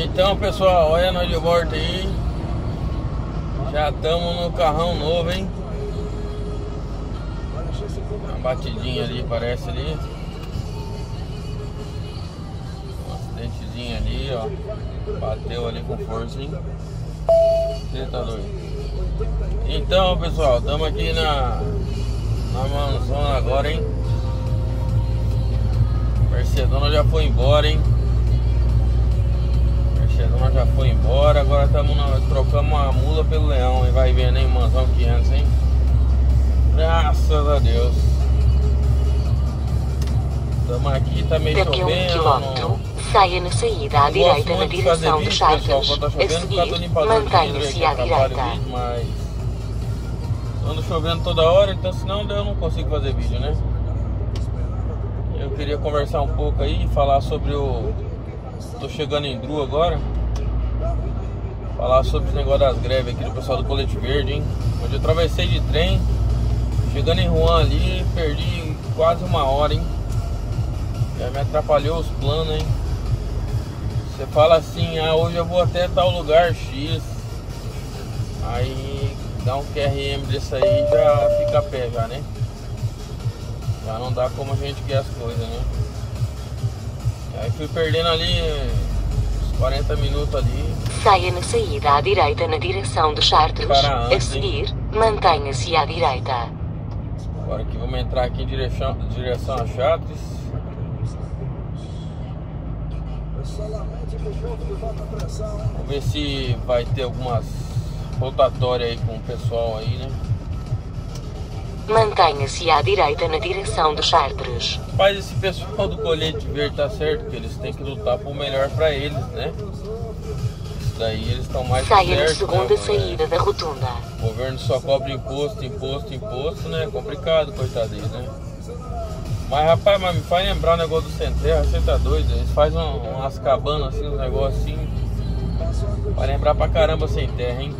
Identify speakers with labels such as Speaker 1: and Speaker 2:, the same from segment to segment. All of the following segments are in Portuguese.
Speaker 1: Então pessoal, olha nós de volta aí. Já estamos no carrão novo, hein? Uma batidinha ali, parece ali. Um acidentezinho ali, ó. Bateu ali com força, hein? Você tá doido? Então pessoal, estamos aqui na, na manzona agora, hein? Mercedona já foi embora, hein? Mercedona já foi embora, agora estamos trocamos uma mula pelo leão e vai vendo, hein, Manzão 500, hein? Graças a Deus. Estamos aqui, tá meio
Speaker 2: Daqui a um
Speaker 1: chovendo.
Speaker 2: quilômetro, saia na saída à direita na direção
Speaker 1: vídeo,
Speaker 2: dos
Speaker 1: quando tá
Speaker 2: A
Speaker 1: chovendo,
Speaker 2: seguir, mantenha-se à direita.
Speaker 1: vídeo, mas ando chovendo toda hora, então senão eu não consigo fazer vídeo, né? Eu queria conversar um pouco aí, falar sobre o. Tô chegando em Dru agora. Falar sobre os negócios das greves aqui do pessoal do Colete Verde, hein? Onde eu atravessei de trem, chegando em Juan ali, perdi quase uma hora, hein? Já me atrapalhou os planos, hein? Você fala assim, ah, hoje eu vou até tal lugar X. Aí dá um QRM desse aí já fica a pé já, né? Já não dá como a gente quer as coisas, né? Fui perdendo ali uns 40 minutos ali.
Speaker 2: Saia na saída à direita na direção dos Chartres. A
Speaker 1: antes, hein?
Speaker 2: seguir, mantenha-se à direita.
Speaker 1: Agora que vamos entrar aqui em direção, direção a Chatres. Vamos ver se vai ter algumas rotatórias aí com o pessoal aí, né?
Speaker 2: Mantenha-se à direita na direção dos Chartres.
Speaker 1: Mas esse pessoal do colete verde tá certo que eles têm que lutar por melhor pra eles, né? Daí eles estão mais
Speaker 2: Saia na
Speaker 1: certo,
Speaker 2: segunda
Speaker 1: né?
Speaker 2: saída da rotunda.
Speaker 1: O governo só cobra imposto, imposto, imposto, né? É complicado, coitado deles, né? Mas rapaz, mas me faz lembrar o negócio do Centerra, você tá doido? Eles fazem um- umas cabanas assim, uns negócios assim. Vai lembrar pra caramba sem terra, hein?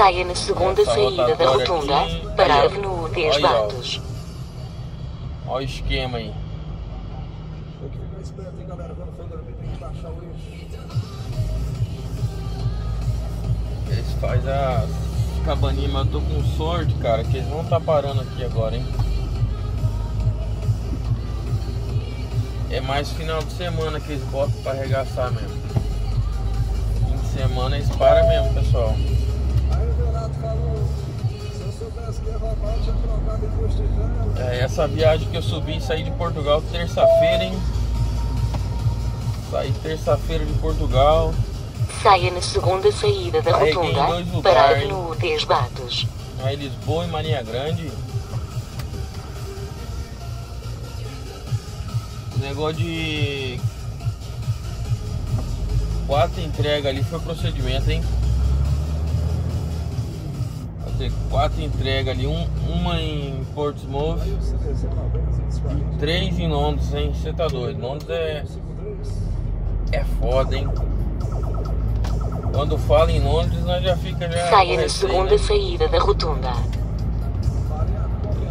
Speaker 2: Saia na segunda saída da rotunda
Speaker 1: aqui.
Speaker 2: para a
Speaker 1: Aí, ó.
Speaker 2: Avenida Dez
Speaker 1: Aí, ó.
Speaker 2: Batos.
Speaker 1: Olha o esquema aí. Eles fazem as cabaninhas, mas eu tô com sorte, cara, que eles vão estar parando aqui agora, hein? É mais final de semana que eles botam pra arregaçar mesmo. Fim de semana eles param mesmo, pessoal. É, essa viagem que eu subi, saí de Portugal terça-feira, hein? Saí terça-feira de Portugal.
Speaker 2: Saia na segunda saída da
Speaker 1: Carreguei
Speaker 2: rotunda? Avenida Dez Batos.
Speaker 1: Aí Lisboa e Marinha Grande. Negócio de quatro entregas ali foi procedimento, hein? Fazer quatro entregas ali, um, uma em Portsmouth e três em Londres, hein? Você tá doido? Londres é. É foda, hein? Quando fala em Londres, nós já fica já.
Speaker 2: Saia na segunda
Speaker 1: né?
Speaker 2: saída da rotunda.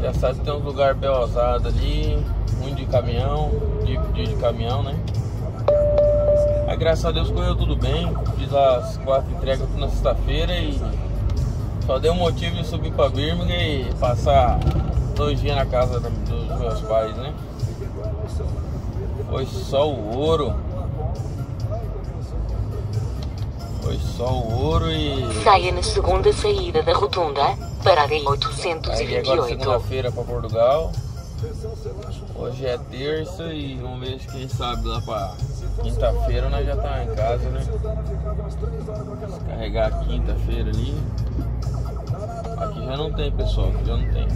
Speaker 1: Já sabe que tem uns lugares belosado ali, ruim de caminhão, de pedir de caminhão, né? Mas graças a Deus correu tudo bem. Fiz as quatro entregas na sexta-feira e só deu motivo de subir pra Birmingham e passar dois dias na casa dos meus pais, né? Foi só o ouro. Foi só o ouro e.
Speaker 2: Saia na segunda saída da rotunda para a
Speaker 1: Aí agora
Speaker 2: 828.
Speaker 1: segunda-feira pra Portugal. Hoje é terça e vamos ver se quem sabe lá pra quinta-feira nós já tá em casa, né? Carregar a quinta-feira ali. Aqui já não tem pessoal, aqui já não tem.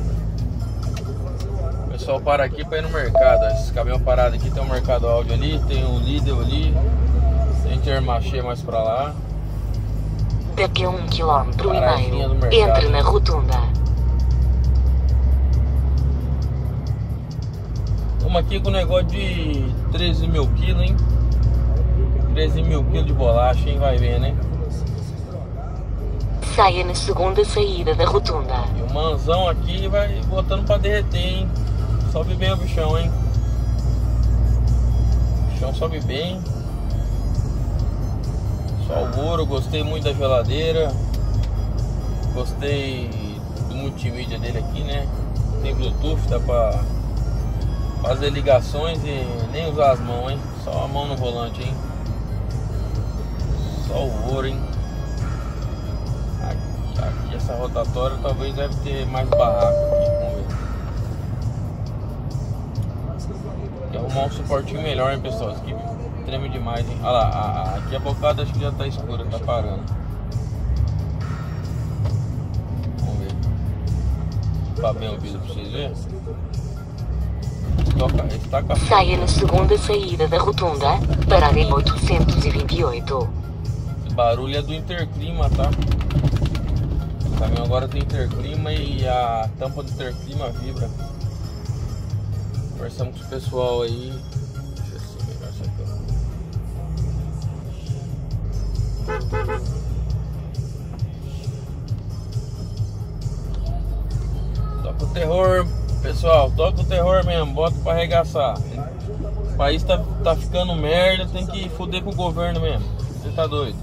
Speaker 1: O pessoal para aqui pra ir no mercado. Esses caminhão parados aqui tem o mercado áudio ali, tem o Lidl ali, tem Intermarché mais pra lá.
Speaker 2: Daqui a um quilômetro e meio, entre na rotunda.
Speaker 1: Estamos aqui com um negócio de 13 mil quilos, hein? 13 mil quilos de bolacha, hein? Vai ver, né?
Speaker 2: Saia na segunda saída da rotunda.
Speaker 1: E o manzão aqui vai botando pra derreter, hein? Sobe bem o bichão, hein? chão sobe bem. Só o ouro, gostei muito da geladeira. Gostei do multimídia dele aqui, né? Tem Bluetooth, dá pra fazer ligações e nem usar as mãos, hein? Só a mão no volante, hein? Só o ouro, hein? Essa rotatória talvez deve ter mais barraco aqui, vamos ver. Tem que arrumar um suportinho melhor, hein, pessoal? Isso aqui treme demais, hein? Olha lá, a, a, aqui a bocada acho que já tá escura, tá parando. Vamos ver. Tá bem ouvido pra vocês verem. A
Speaker 2: Saia na segunda saída da rotunda, parada em 828.
Speaker 1: Esse barulho é do interclima, tá? Agora tem interclima e a tampa do interclima vibra. Conversamos com o pessoal aí. Deixa eu ver melhor aqui. Toca o terror, pessoal. Toca o terror mesmo. Bota pra arregaçar. O país tá, tá ficando merda. Tem que foder com o governo mesmo. Você tá doido?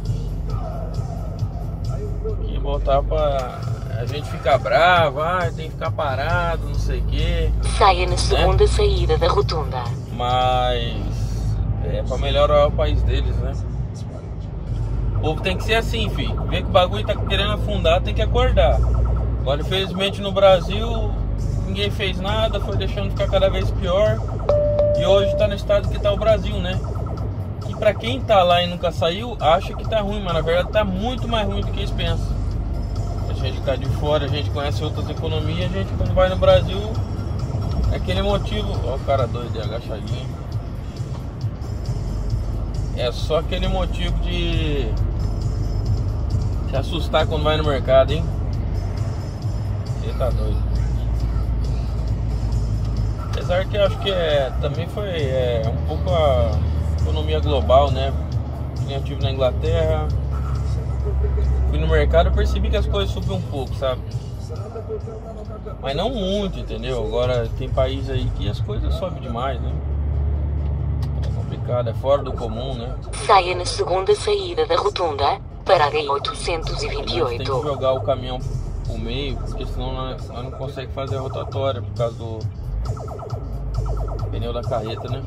Speaker 1: E botar pra a gente ficar bravo. Ah, tem que ficar parado, não sei o quê.
Speaker 2: Saia na segunda saída da rotunda.
Speaker 1: Mas é pra melhorar o país deles, né? O povo tem que ser assim, filho. Vê que o bagulho tá querendo afundar, tem que acordar. Agora, infelizmente, no Brasil, ninguém fez nada, foi deixando ficar cada vez pior. E hoje tá no estado que tá o Brasil, né? E pra quem tá lá e nunca saiu, acha que tá ruim, mas na verdade tá muito mais ruim do que eles pensam. Gente tá de fora, a gente conhece outras economias, a gente quando vai no Brasil é aquele motivo. Ó, o cara doido, de agachadinho. É só aquele motivo de se assustar quando vai no mercado, hein? Você tá doido. Apesar que acho que é, também foi é, um pouco a economia global, né? Que eu tive na Inglaterra. Mercado e percebi que as coisas subiram um pouco, sabe? Mas não muito, entendeu? Agora tem país aí que as coisas sobem demais, né? É complicado, é fora do comum, né?
Speaker 2: Saia na segunda saída da rotunda, parada em
Speaker 1: Nós tem que
Speaker 2: 828.
Speaker 1: jogar o caminhão pro meio, porque senão nós, nós não conseguimos fazer a rotatória por causa do pneu da carreta, né?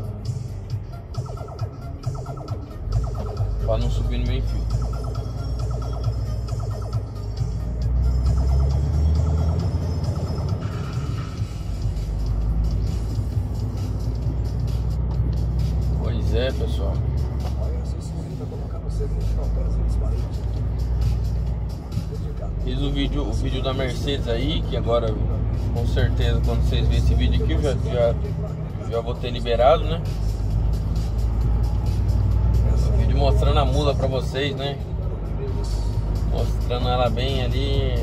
Speaker 1: Pra não subir no meio fio. Pois é, pessoal. Fiz o vídeo, o vídeo da Mercedes aí, que agora com certeza quando vocês verem esse vídeo aqui eu já, já, já vou ter liberado, né? O vídeo mostrando a mula pra vocês, né? Mostrando ela bem ali,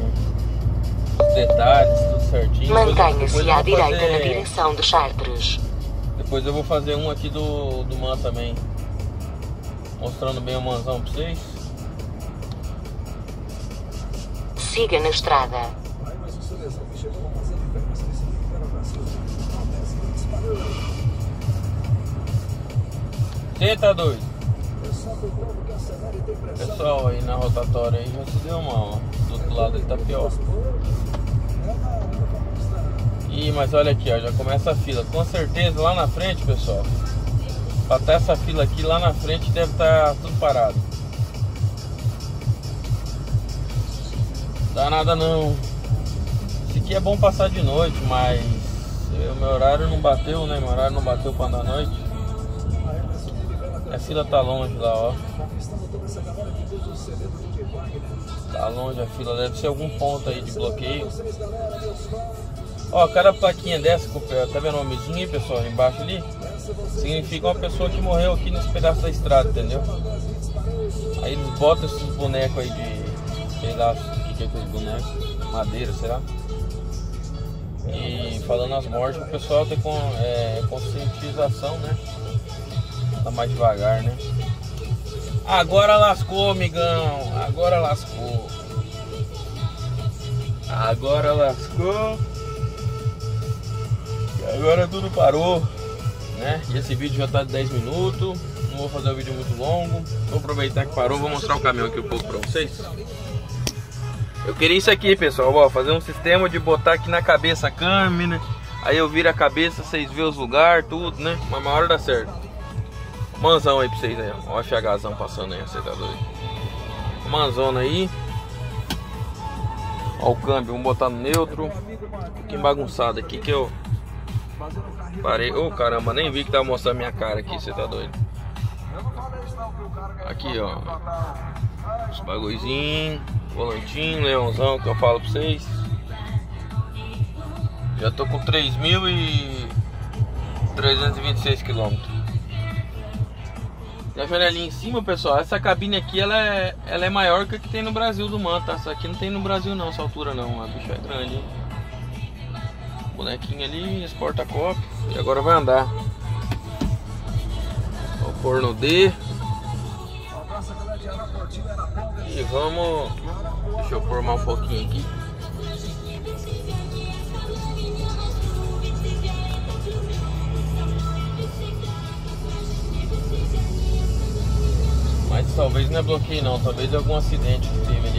Speaker 1: os detalhes, tudo certinho.
Speaker 2: Mantenha-se à direita na direção de Chartres.
Speaker 1: Depois eu vou fazer um aqui do, do Man também. Mostrando bem o manzão pra vocês.
Speaker 2: Siga na estrada.
Speaker 1: Você tá doido? Pessoal aí na rotatória aí já se deu mal, ó. Do outro lado ele tá pior. Ih, mas olha aqui, ó, já começa a fila. Com certeza lá na frente, pessoal. Pra tá essa fila aqui, lá na frente deve estar tudo parado. Dá nada não. Esse aqui é bom passar de noite, mas o meu horário não bateu, né? Meu horário não bateu andar à noite. A fila tá longe lá, ó. Tá longe a fila, deve ser algum ponto aí de bloqueio. Ó, cada plaquinha dessa, tá vendo o nomezinho pessoal, embaixo ali? Significa uma pessoa que morreu aqui nesse pedaço da estrada, entendeu? Aí eles botam esses bonecos aí de. lá o que, que é aqueles bonecos, madeira, sei lá. E falando as mortes, o pessoal tem com, é, conscientização, né? Tá mais devagar, né? Agora lascou, amigão. Agora lascou. Agora lascou. Agora tudo parou. né? E esse vídeo já tá de 10 minutos. Não vou fazer um vídeo muito longo. Vou aproveitar que parou, vou mostrar o caminhão aqui um pouco pra vocês. Eu queria isso aqui, pessoal, ó, fazer um sistema de botar aqui na cabeça a câmera. Aí eu viro a cabeça, vocês vê os lugares, tudo, né? Mas uma hora dá certo. Manzão aí pra vocês aí, ó. O FHzão passando aí, você tá. Manzona aí. Ó o câmbio, vamos botar no neutro. Um pouquinho bagunçado aqui que eu parei. Ô oh, caramba, nem vi que tava mostrando minha cara aqui, você tá doido. Aqui, ó. Os bagulhozinhos. Volantinho, leãozão que eu falo pra vocês. Já tô com 3.326 quilômetros. E a janelinha em cima, pessoal, essa cabine aqui ela é, ela é maior que a que tem no Brasil do MAN, tá? Essa aqui não tem no Brasil não, essa altura não, a bicha é grande. Hein? Bonequinho ali, exporta copo e agora vai andar. Vou pôr no D. E vamos Deixa eu formar um pouquinho aqui. Mas talvez não é bloqueio não, talvez é algum acidente que teve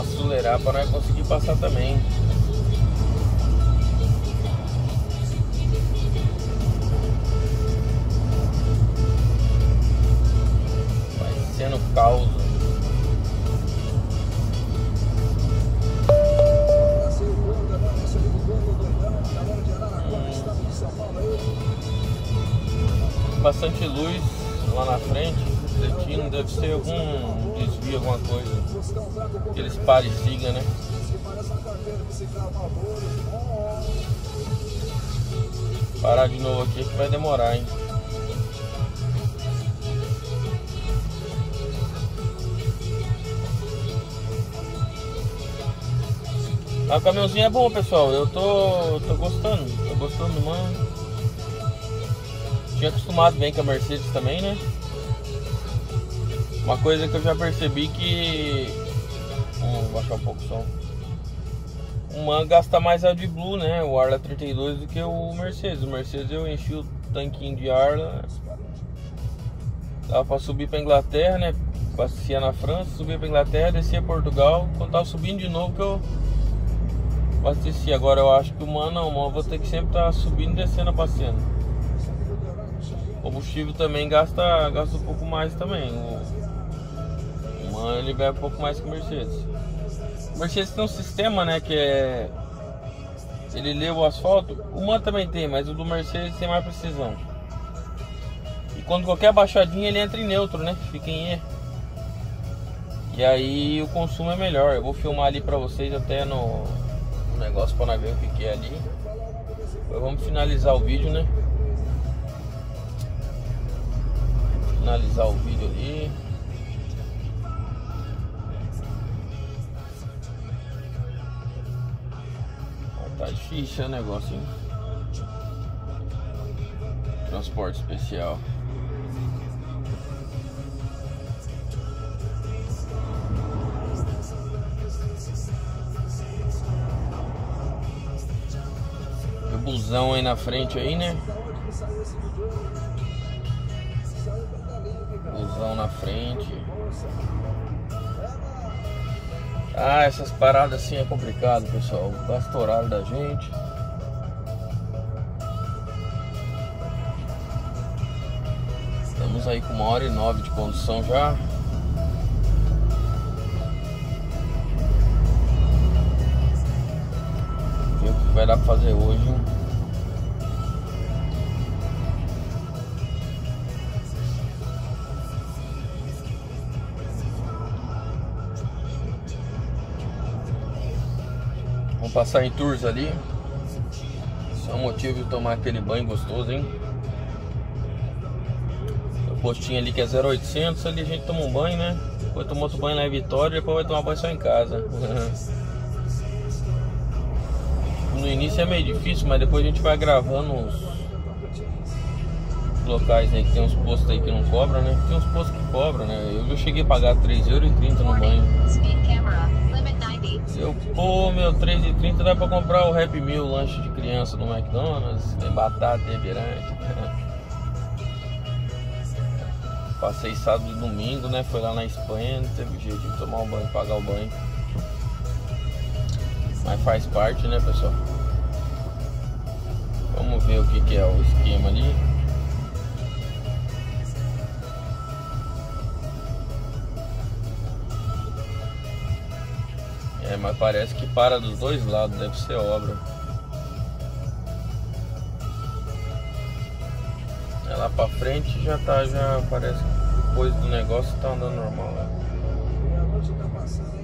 Speaker 1: acelerar para nós conseguir passar também. Vai sendo caos. bastante luz lá na frente, deve ser algum desvio, alguma coisa. Que eles parem e sigam, né? Parar de novo aqui que vai demorar, hein? Ah, o caminhãozinho é bom, pessoal. Eu tô, tô gostando. Tô gostando, mano tinha acostumado bem com a Mercedes também, né? Uma coisa que eu já percebi que. Vamos baixar um pouco o som. O MAN gasta mais a de Blue, né? O Arla 32 do que o Mercedes. O Mercedes eu enchi o tanquinho de Arla. Dava pra subir pra Inglaterra, né? Passeia na França, subia pra Inglaterra, descia Portugal. Quando tava subindo de novo que eu abastecia. Agora eu acho que o MAN não, o MAN vou ter que sempre estar tá subindo e descendo passeando. Combustível também gasta, gasta um pouco mais também. O, o ele bebe um pouco mais que o Mercedes. O Mercedes tem um sistema, né, que é ele lê o asfalto. O MAN também tem, mas o do Mercedes tem mais precisão. E quando qualquer baixadinha ele entra em neutro, né? Fica em E. E aí o consumo é melhor. Eu vou filmar ali pra vocês até no, no negócio para ver o que, que é ali. Vamos finalizar o vídeo, né? finalizar o vídeo ali. O negócio, hein? Transporte especial. O busão aí na frente aí, né? busão na frente. Ah, essas paradas assim é complicado, pessoal. Gasta horário da gente. Estamos aí com uma hora e nove de condução já. Ver o que vai dar pra fazer hoje. Hein? Vamos passar em Tours ali. O motivo de tomar aquele banho gostoso, hein? O postinho ali que é 0800, ali a gente toma um banho, né? Depois toma outro banho lá em Vitória depois vai tomar banho só em casa. no início é meio difícil, mas depois a gente vai gravando uns locais aí que tem uns postos aí que não cobram, né? Tem uns postos que cobram, né? Eu cheguei a pagar 3,30€ no banho. Eu pôr meu 3,30 dá pra comprar o Happy Meal, lanche de criança no McDonald's, tem batata, tem refrigerante. Passei sábado e domingo, né? Foi lá na Espanha, não teve jeito de tomar um banho, pagar o banho. Mas faz parte, né, pessoal? Vamos ver o que, que é o esquema ali. Mas parece que para dos dois lados, deve ser obra. É lá pra frente já tá, já parece que depois do negócio tá andando normal lá. É,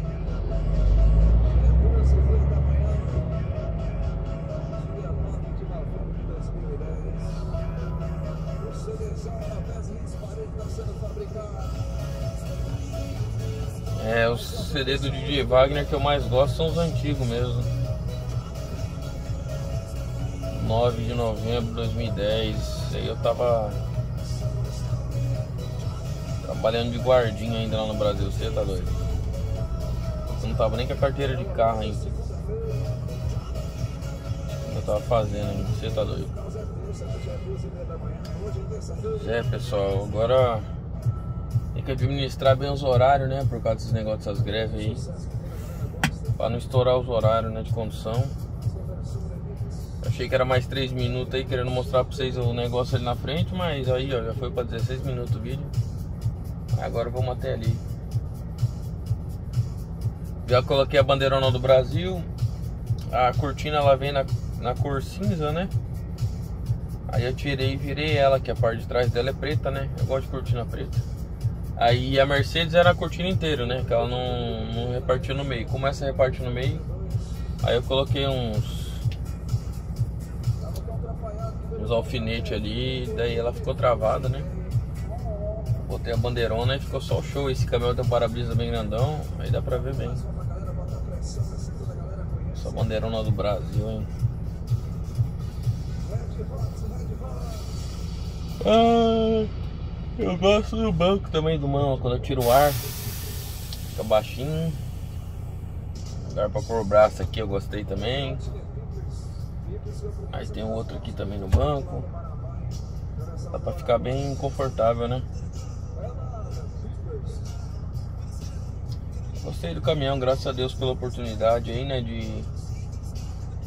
Speaker 1: CD do DJ Wagner que eu mais gosto são os antigos mesmo. 9 de novembro de 2010. Aí eu tava trabalhando de guardinha ainda lá no Brasil, você tá doido? Eu não tava nem com a carteira de carro ainda. Eu tava fazendo ainda, você tá doido? É pessoal, agora tem que administrar bem os horários, né? Por causa desses negócios, dessas greves aí. Pra não estourar os horários né, de condução. Achei que era mais 3 minutos aí, querendo mostrar pra vocês o negócio ali na frente, mas aí ó, já foi pra 16 minutos o vídeo. Agora vamos até ali. Já coloquei a bandeirona do Brasil. A cortina ela vem na, na cor cinza, né? Aí eu tirei e virei ela, que a parte de trás dela é preta, né? Eu gosto de cortina preta. Aí a Mercedes era a cortina inteira, né? Que ela não, não repartiu no meio. Como essa repartiu no meio, aí eu coloquei uns uns alfinetes ali, daí ela ficou travada, né? Botei a bandeirona e ficou só o show. Esse caminhão tem um para-brisa bem grandão, aí dá pra ver bem. Essa bandeirona do Brasil, hein? Ah. Eu gosto do banco também do mão, quando eu tiro o ar, fica baixinho. Lugar pra pôr o braço aqui eu gostei também. Aí tem outro aqui também no banco. Dá pra ficar bem confortável, né? Gostei do caminhão, graças a Deus pela oportunidade aí, né? De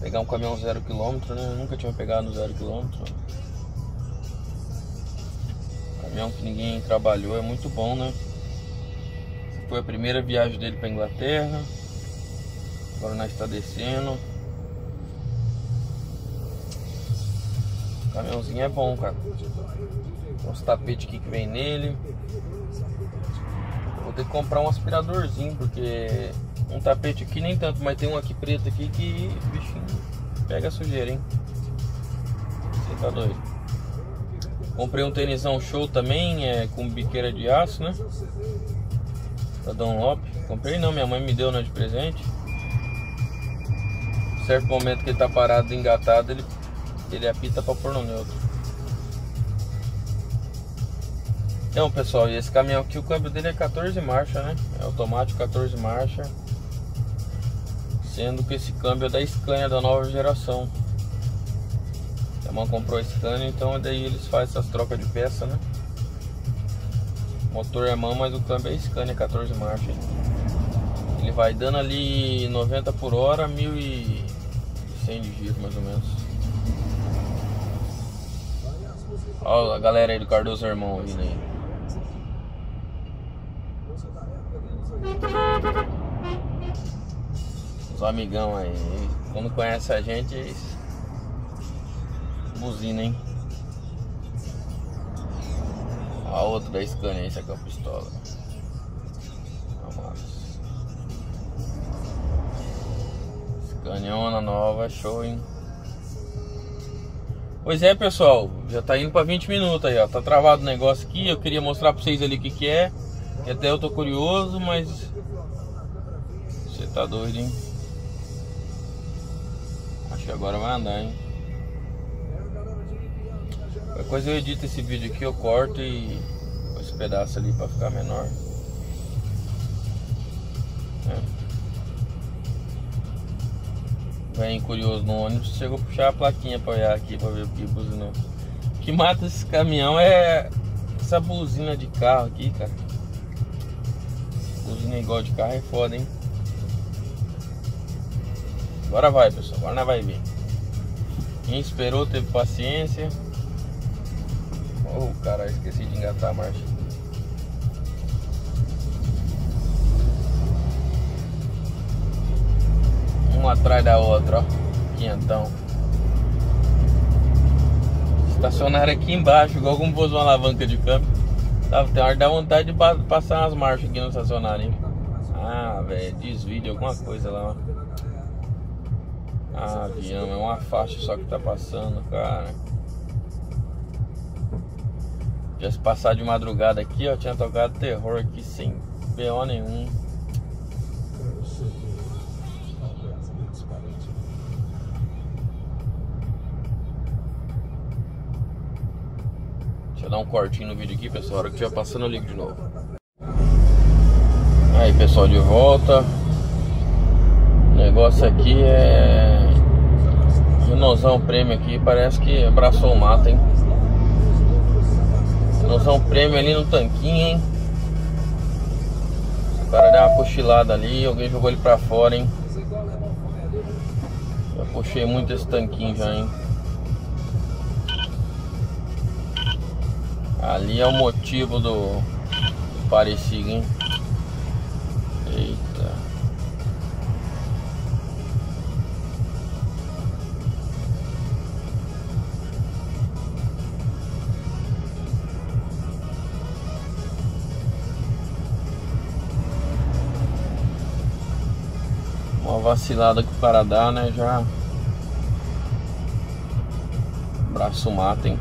Speaker 1: pegar um caminhão zero quilômetro, né? Eu nunca tinha pegado zero quilômetro caminhão que ninguém trabalhou, é muito bom, né? Essa foi a primeira viagem dele para Inglaterra. Agora nós está descendo. O caminhãozinho é bom, cara. Uns tapetes aqui que vem nele. Vou ter que comprar um aspiradorzinho, porque um tapete aqui nem tanto, mas tem um aqui preto aqui que bichinho pega sujeira, hein? Você tá doido? Comprei um tênisão show também, é, com biqueira de aço, né? Da Dunlop. Comprei não, minha mãe me deu né, de presente. Certo momento que ele tá parado, engatado, ele, ele apita pra pôr no neutro. Então pessoal, e esse caminhão aqui, o câmbio dele é 14 marcha, né? É automático 14 marcha. Sendo que esse câmbio é da Scania da nova geração. A mão comprou esse cano, então daí eles fazem essas trocas de peça, né? Motor é mão, mas o câmbio é Scania 14 marchas. Ele vai dando ali 90 por hora, 1100 de giro mais ou menos. Olha a galera aí do Cardoso Irmão vindo aí. Os amigão aí. Quando conhece a gente, é isso buzina, hein? A outra da Scania, essa aqui é a pistola. Vamos. Scaniona nova, show, hein? Pois é, pessoal, já tá indo pra 20 minutos aí, ó. Tá travado o negócio aqui. Eu queria mostrar pra vocês ali o que, que é. Que até eu tô curioso, mas. Você tá doido, hein? Acho que agora vai andar, hein? Qualquer coisa eu edito esse vídeo aqui, eu corto e esse pedaço ali para ficar menor. É. velho curioso no ônibus chegou a puxar a plaquinha pra olhar aqui pra ver o que buzinou. O que mata esse caminhão é essa buzina de carro aqui, cara. Buzina igual de carro é foda, hein? Agora vai, pessoal. Agora vai ver. Quem esperou teve paciência. Oh, cara, esqueci de engatar a marcha. Uma atrás da outra, ó. Quinhentão. Estacionaram aqui embaixo, igual como fosse uma alavanca de câmbio. Tem hora dá vontade de passar umas marchas aqui no estacionário, hein? Ah, velho, desvio de alguma coisa lá, ó. Ah, avião, é uma faixa só que tá passando, cara. Já se passar de madrugada aqui, ó, tinha tocado terror aqui sem BO nenhum. Deixa eu dar um cortinho no vídeo aqui, pessoal. A hora que estiver passando eu ligo de novo. Aí, pessoal, de volta. O negócio aqui é. Renosão prêmio aqui, parece que abraçou o mato, hein? Renosão prêmio ali no tanquinho, hein? O cara deu uma cochilada ali, alguém jogou ele pra fora, hein? Já puxei muito esse tanquinho já, hein? Ali é o motivo do, do parecido, hein? Vacilada que o cara dá, né? Já. Braço mata, hein?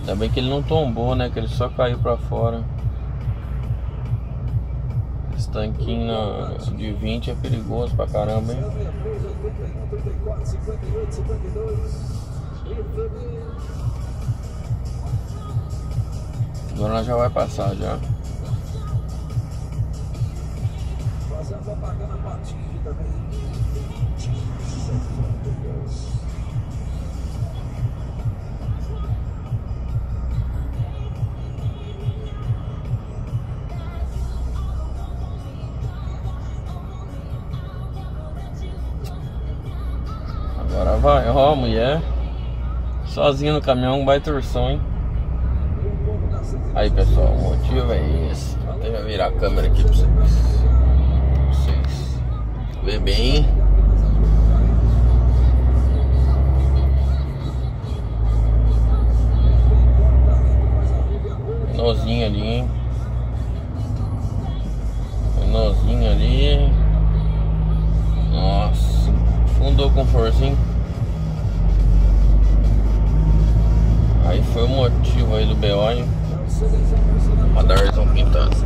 Speaker 1: Ainda bem que ele não tombou, né? Que ele só caiu pra fora. Esse tanquinho de 20 é perigoso pra caramba, hein? Agora já vai passar já. Fazendo a patinha também. Agora vai, ó, mulher. Sozinha no caminhão, vai torção, hein? Aí, pessoal, o motivo é esse. Deixa eu virar a câmera aqui pra vocês. Ver bem. Nozinho ali, hein? Nozinho ali. Nossa, fundou com força, hein? Aí foi o motivo aí do BO, hein? Radarzão pintando.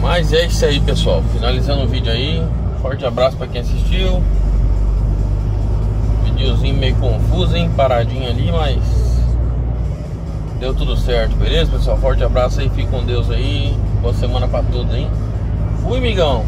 Speaker 1: Mas é isso aí, pessoal. Finalizando o vídeo aí. Forte abraço para quem assistiu. Videozinho meio confuso, hein? Paradinho ali, mas deu tudo certo, beleza, pessoal? Forte abraço aí, fique com Deus aí. Boa semana para todos, hein? Fui, migão.